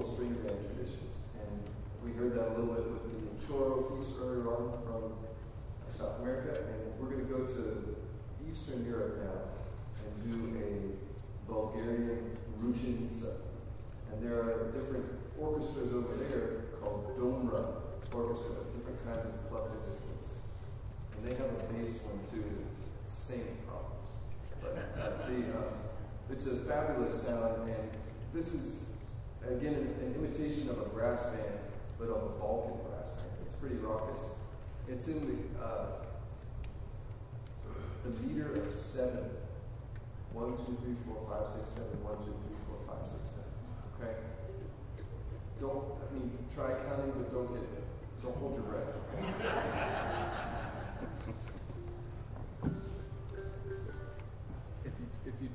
string band traditions. And we heard that a little bit with the Choro piece earlier on from South America. And we're going to go to Eastern Europe now and do a Bulgarian Ruchenica. And there are different orchestras over there called Domra orchestras, different kinds of plucked instruments. And they have a bass one too, same problems. But uh, the, uh, it's a fabulous sound, and this is, again, an, imitation of a brass band, but of a Balkan brass band. It's pretty raucous. It's in the, uh, the meter of seven. One, two, three, four, five, six, seven. One, two, three, four, five, six, seven. Okay? Don't, I mean, try counting, but don't get, don't hold your breath. if you, if you,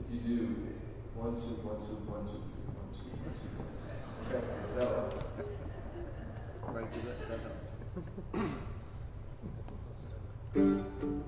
if you do, one, two, one, two, one, two, three, one, two, one, two, one. Okay, that'll, right, that, that helps.